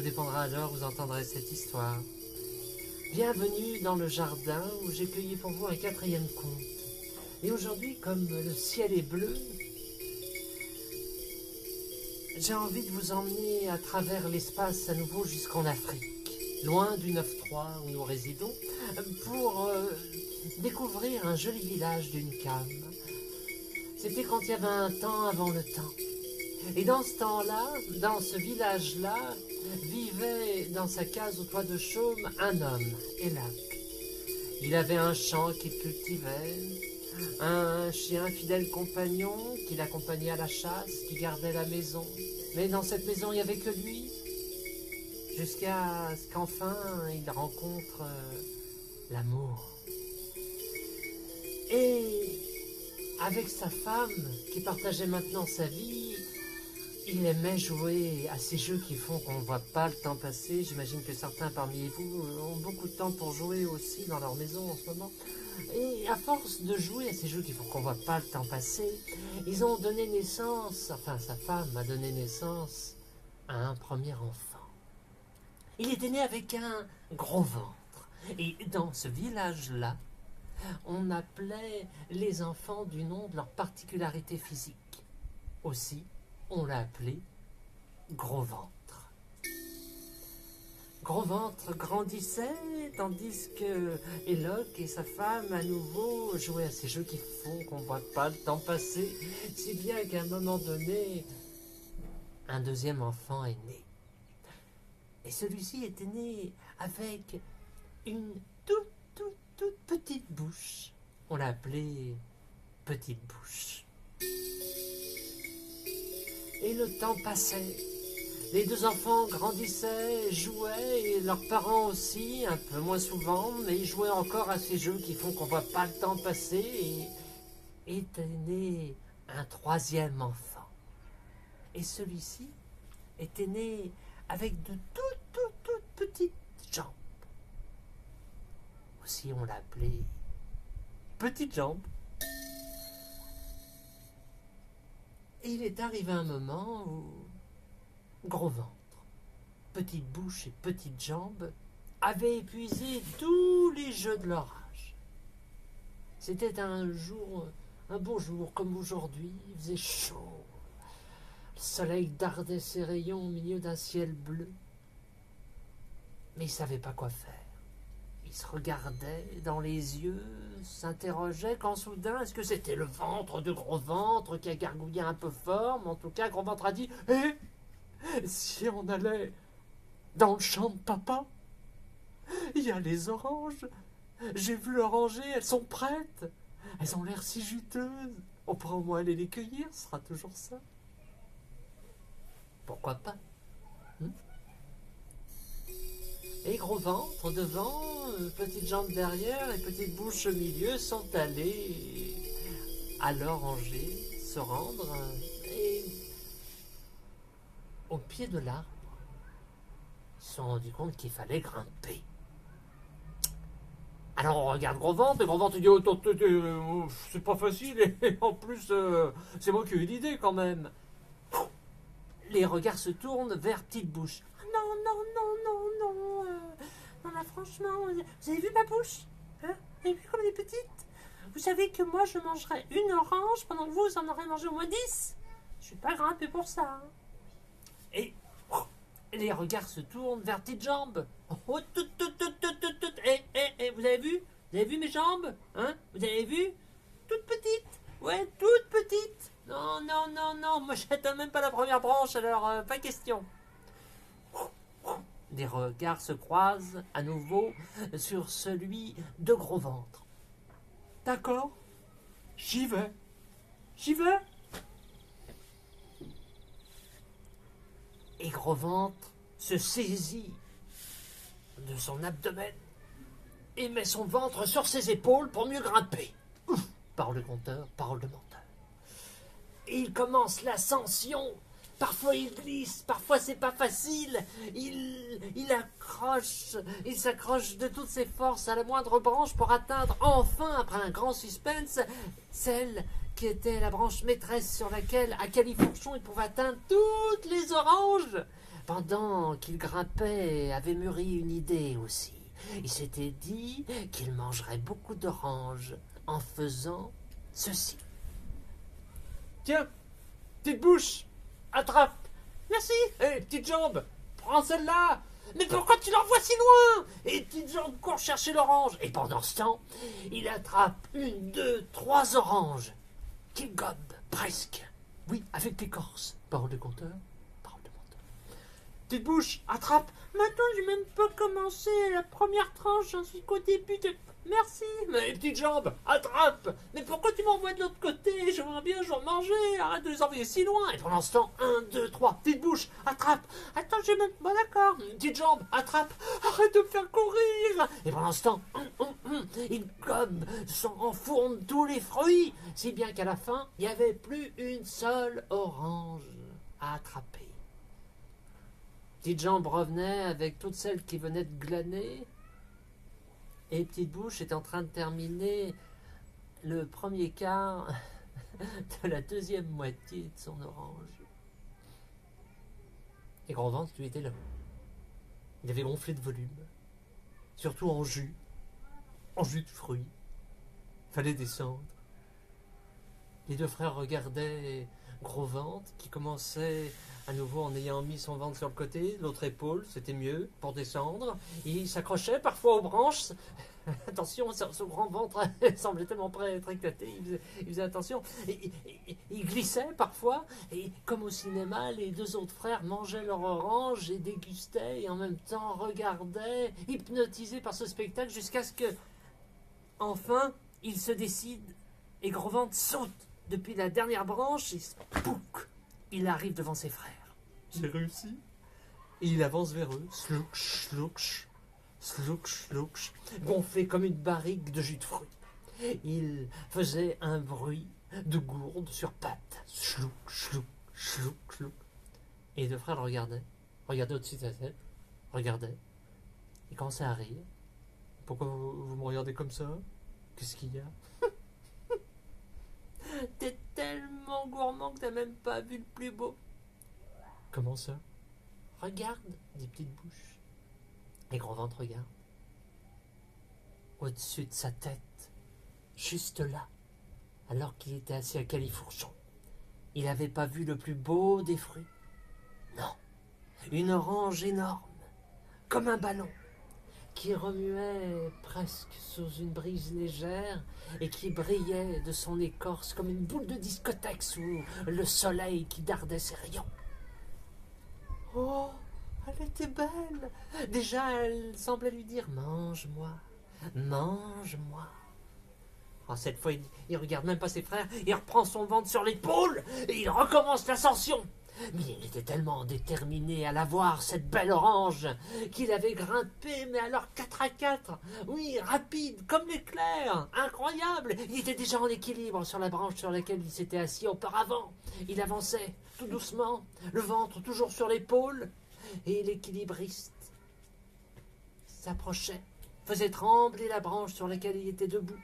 dépendra alors, vous entendrez cette histoire. Bienvenue dans le jardin où j'ai cueilli pour vous un quatrième conte. Et aujourd'hui, comme le ciel est bleu, j'ai envie de vous emmener à travers l'espace à nouveau jusqu'en Afrique, loin du 9-3 où nous résidons, pour euh, découvrir un joli village d'une cam. C'était quand il y avait un temps avant le temps. Et dans ce temps-là, dans ce village-là, vivait dans sa case au toit de chaume un homme, Elak. Il avait un champ qu'il cultivait, un chien fidèle compagnon qui l'accompagnait à la chasse, qui gardait la maison. Mais dans cette maison, il n'y avait que lui, jusqu'à ce qu'enfin il rencontre euh, l'amour. Et avec sa femme, qui partageait maintenant sa vie, il aimait jouer à ces jeux qui font qu'on ne voit pas le temps passer. J'imagine que certains parmi vous ont beaucoup de temps pour jouer aussi dans leur maison en ce moment. Et à force de jouer à ces jeux qui font qu'on ne voit pas le temps passer, ils ont donné naissance, enfin sa femme a donné naissance à un premier enfant. Il était né avec un gros ventre. Et dans ce village-là, on appelait les enfants du nom de leur particularité physique. Aussi, on l'a appelé Gros Ventre. Gros Ventre grandissait, tandis que Eloc et sa femme à nouveau jouaient à ces jeux qui font qu'on ne voit pas le temps passer, si bien qu'à un moment donné, un deuxième enfant est né. Et celui-ci était né avec une toute, toute, toute petite bouche. On l'a appelé Petite Bouche. Et le temps passait. Les deux enfants grandissaient, jouaient, et leurs parents aussi, un peu moins souvent, mais ils jouaient encore à ces jeux qui font qu'on voit pas le temps passer, et était né un troisième enfant. Et celui-ci était né avec de toutes, toutes, toutes petites jambes. Aussi on l'appelait Petite Jambe. Et il est arrivé un moment où gros ventre, petite bouche et petites jambes avaient épuisé tous les jeux de leur âge. C'était un jour, un beau jour comme aujourd'hui, il faisait chaud. Le soleil dardait ses rayons au milieu d'un ciel bleu. Mais il ne savait pas quoi faire. Il se regardait dans les yeux, s'interrogeait quand soudain, est-ce que c'était le ventre de gros ventre qui a gargouillé un peu fort en tout cas, gros ventre a dit Hé Si on allait dans le champ de papa Il y a les oranges. J'ai vu l'oranger, elles sont prêtes. Elles ont l'air si juteuses. On pourra au moins aller les cueillir, ce sera toujours ça. Pourquoi pas? Hmm? Et gros ventre devant, euh, petite jambe derrière et petite bouche au milieu sont allés à l'oranger se rendre et au pied de l'arbre, se sont rendus compte qu'il fallait grimper. Alors on regarde Gros Ventre, et Gros Ventre dit oh, c'est pas facile, et en plus euh, c'est moi qui ai eu l'idée quand même. Les regards se tournent vers Petite Bouche. Non, non, non, non, non. euh, non, là, franchement, vous avez vu ma bouche hein? Vous avez vu comme elle est petite Vous savez que moi, je mangerai une orange pendant que vous, en aurez mangé au moins dix? Je suis pas grimpé pour ça. hein. Et les regards se tournent vers Petite Jambe. Oh, tout, tout, tout, tout, tout, tout. Eh, eh, eh, vous avez vu? Vous avez vu mes jambes? Hein? Vous avez vu? Toute petite Ouais, toute petite. Non, non, non, non. Moi, j'atteins même pas la première branche, alors euh, pas question. Les regards se croisent à nouveau sur celui de gros ventre. D'accord, j'y vais. J'y vais. Et gros ventre se saisit de son abdomen et met son ventre sur ses épaules pour mieux grimper. Ouf, parle le conteur, parole de menteur. Et il commence l'ascension. Parfois il glisse, parfois c'est pas facile. Il, il accroche, il s'accroche de toutes ses forces à la moindre branche pour atteindre enfin, après un grand suspense, celle qui était la branche maîtresse sur laquelle, à Califourchon, il pouvait atteindre toutes les oranges. pendant qu'il grimpait, avait mûri une idée aussi. Il s'était dit qu'il mangerait beaucoup d'oranges en faisant ceci. Tiens, petite bouche, attrape. Merci. Hé, petite jambe, prends celle-là. Mais pourquoi tu l'envoies si loin? Et petite jambe court chercher l'orange. Et pendant ce temps, il attrape une, deux, trois oranges qu'il gobe presque. Oui, avec l'écorce. Parole de conteur, parole de menteur. Petite bouche, attrape. Maintenant, j'ai même pas commencé la première tranche, j'en suis qu'au début de... Merci Mais petite jambe, attrape. Mais pourquoi tu m'envoies de l'autre côté? J'aimerais bien, je vais manger. Arrête de les envoyer si loin. Et pendant ce temps, un, deux, trois, petite bouche, attrape. Attends, j'ai même... Bon, d'accord. Petite jambe, attrape. Arrête de me faire courir. Et pendant ce temps, hum, hum, hum, il gobe, enfourne tous les fruits, si bien qu'à la fin, il n'y avait plus une seule orange à attraper. Petite jambe revenait avec toutes celles qui venaient de glaner, et Petite Bouche est en train de terminer le premier quart de la deuxième moitié de son orange. Et Grand Ventre, lui, était là. Il avait gonflé de volume, surtout en jus, en jus de fruits. Fallait descendre. Les deux frères regardaient Gros Ventre qui commençait à nouveau en ayant mis son ventre sur le côté, l'autre épaule, c'était mieux pour descendre. Il s'accrochait parfois aux branches. attention, son, grand ventre semblait tellement prêt à être éclaté, il faisait, attention. il glissait parfois, et comme au cinéma, les deux autres frères mangeaient leur orange et dégustaient, et en même temps regardaient, hypnotisés par ce spectacle, jusqu'à ce que, enfin, il se décide, et Gros Ventre saute depuis la dernière branche, et il arrive devant ses frères. J'ai réussi. Et il avance vers eux, slouch, slouch, slouch, slouch, gonflé comme une barrique de jus de fruits. Il faisait un bruit de gourde sur pattes. Chlouk, chlouk, chlouk, chlouk. Et les deux frères le regardaient, regardaient au-dessus de sa tête, regardaient. Ils commençaient à rire. Pourquoi vous, vous me regardez comme ça? Qu'est-ce qu'il y a? T'es tellement gourmand que t'as même pas vu le plus beau. Comment ça? Regarde, dit Petite Bouche. Et Gros Ventre regarde. Au-dessus de sa tête, juste là, alors qu'il était assis à califourchon, il n'avait pas vu le plus beau des fruits. Non, une orange énorme, comme un ballon, qui remuait presque sous une brise légère et qui brillait de son écorce comme une boule de discothèque sous le soleil qui dardait ses rayons. Oh, elle était belle. Déjà, elle semblait lui dire Mange-moi, mange-moi. Oh, cette fois, il, il regarde même pas ses frères, il reprend son ventre sur l'épaule et il recommence l'ascension. Mais il était tellement déterminé à la voir, cette belle orange, qu'il avait grimpé, mais alors quatre à quatre. Oui, rapide, comme l'éclair. Incroyable. Il était déjà en équilibre sur la branche sur laquelle il s'était assis auparavant. Il avançait, tout doucement, le ventre toujours sur l'épaule, et l'équilibriste s'approchait, faisait trembler la branche sur laquelle il était debout,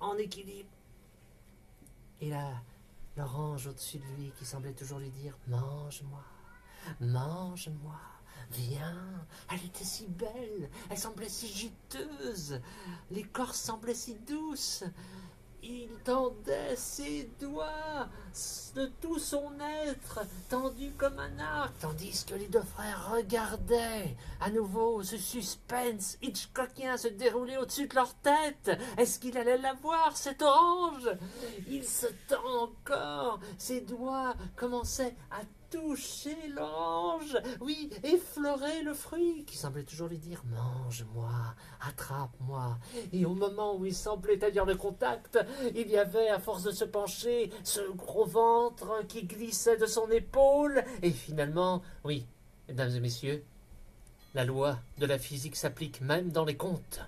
en équilibre. Et là, l'orange au-dessus de lui qui semblait toujours lui dire Mange-moi, mange-moi, viens. Elle était si belle, elle semblait si juteuse, l'écorce semblait si douce. Il tendait ses doigts de tout son être, tendu comme un arc, tandis que les deux frères regardaient. À nouveau ce suspense Hitchcockien se dérouler au-dessus de leur tête. Est-ce qu'il allait la voir, cette orange? Il se tend encore, ses doigts commençaient à toucher l'orange, oui, effleurer le fruit, qui semblait toujours lui dire Mange-moi, attrape-moi. Et au moment où il semblait établir le contact, il y avait, à force de se pencher, ce gros ventre qui glissait de son épaule. Et finalement, oui, mesdames et messieurs, la loi de la physique s'applique même dans les contes.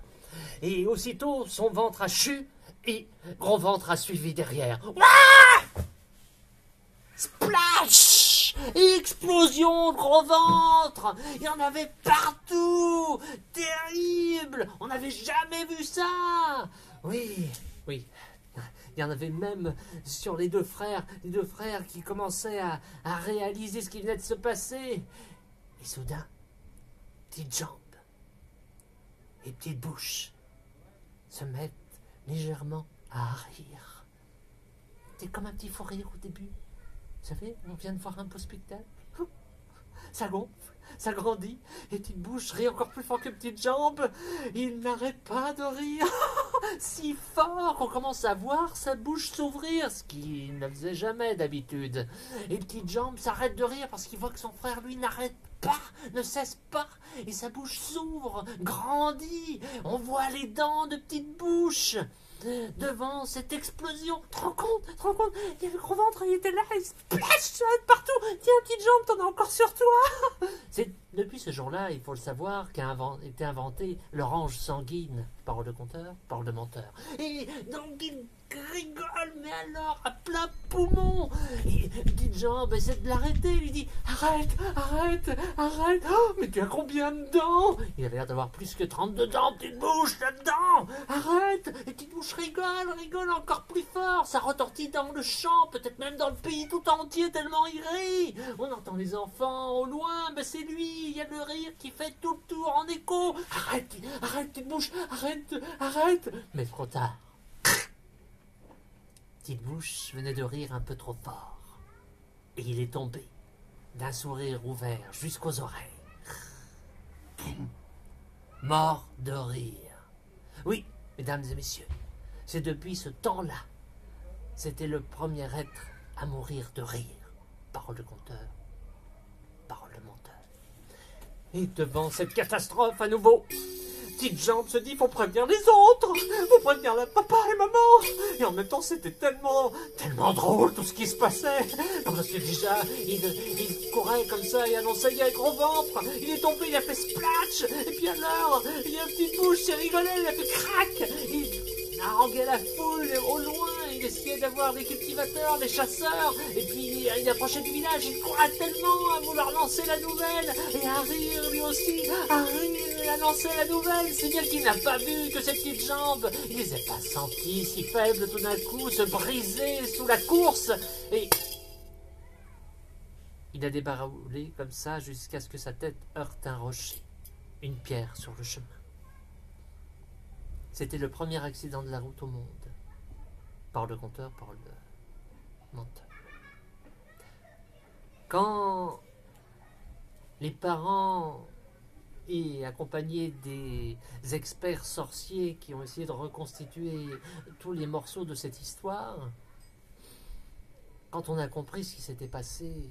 Et aussitôt, son ventre a chu et gros ventre a suivi derrière. Explosion de gros ventre Il y en avait partout Terrible On n'avait jamais vu ça Oui, oui. Il y en avait même sur les deux frères, les deux frères qui commençaient à, à réaliser ce qui venait de se passer. Et soudain, petites jambes et petites bouches se mettent légèrement à rire. C'est comme un petit fou rire au début. Vous savez, on vient de voir un beau spectacle. Ça gonfle, ça grandit, et petite bouche rit encore plus fort que petite jambe. Il n'arrête pas de rire si fort qu'on commence à voir sa bouche s'ouvrir, ce qu'il ne faisait jamais d'habitude. Et petite jambe s'arrête de rire parce qu'il voit que son frère, lui, n'arrête pas, ne cesse pas, et sa bouche s'ouvre, grandit. On voit les dents de petite bouche devant cette explosion. Te rends compte te compte Il y avait le gros ventre, il était là, il splash partout. Tiens, petite jambe, t'en as encore sur toi. C'est depuis ce jour-là, il faut le savoir, qu'a été inventé l'orange sanguine. Parole de conteur, parole de menteur. Et donc il rigole, mais alors à plein poumon. Et petite jambe essaie de l'arrêter, il lui dit Arrête, arrête, arrête. Oh, mais tu as combien de dents? Il avait l'air d'avoir plus que 32 dents, petite bouche là-dedans. Arrête Et petite bouche rigole, rigole encore plus fort. Ça retentit dans le champ, peut-être même dans le pays tout entier, tellement il rit. On entend les enfants au loin, mais c'est lui, il y a le rire qui fait tout le tour en écho. Arrête, arrête, petite bouche, arrête, arrête. Mais trop tard. Petite bouche venait de rire un peu trop fort. Et il est tombé, d'un sourire ouvert jusqu'aux oreilles. Mort de rire. Oui, mesdames et messieurs, c'est depuis ce temps-là. C'était le premier être à mourir de rire. Parole de conteur, parole de. Et devant cette catastrophe à nouveau, petite jambe se dit faut prévenir les autres, faut prévenir la papa et maman. Et en même temps, c'était tellement, tellement drôle tout ce qui se passait. Parce que déjà, il, courait comme ça et annonçait il a un gros ventre. Il est tombé, il a fait splash. Et puis alors, il y a une petite bouche, il rigolait, il a fait crac. Il haranguait la foule au loin. Il d'avoir des cultivateurs, des chasseurs. Et puis il approchait du village, il courait tellement à vouloir lancer la nouvelle. Et à rire lui aussi, à rire à lancer la nouvelle. C'est bien qu'il n'a pas vu que ses petites jambes, il les a pas senties si faibles tout d'un coup, se briser sous la course. Et il a débarroulé comme ça jusqu'à ce que sa tête heurte un rocher, une pierre sur le chemin. C'était le premier accident de la route au monde. Par le compteur, par le menteur. Quand les parents et accompagnés des experts sorciers qui ont essayé de reconstituer tous les morceaux de cette histoire, quand on a compris ce qui s'était passé,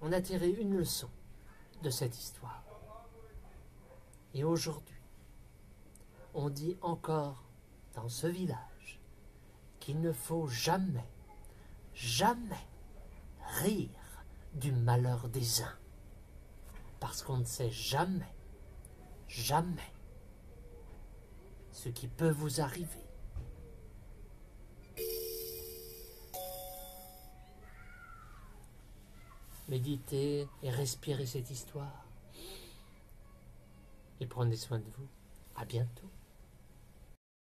on a tiré une leçon de cette histoire. Et aujourd'hui, on dit encore dans ce village qu'il ne faut jamais, jamais rire du malheur des uns. Parce qu'on ne sait jamais, jamais ce qui peut vous arriver. Méditez et respirez cette histoire. Et prenez soin de vous. À bientôt.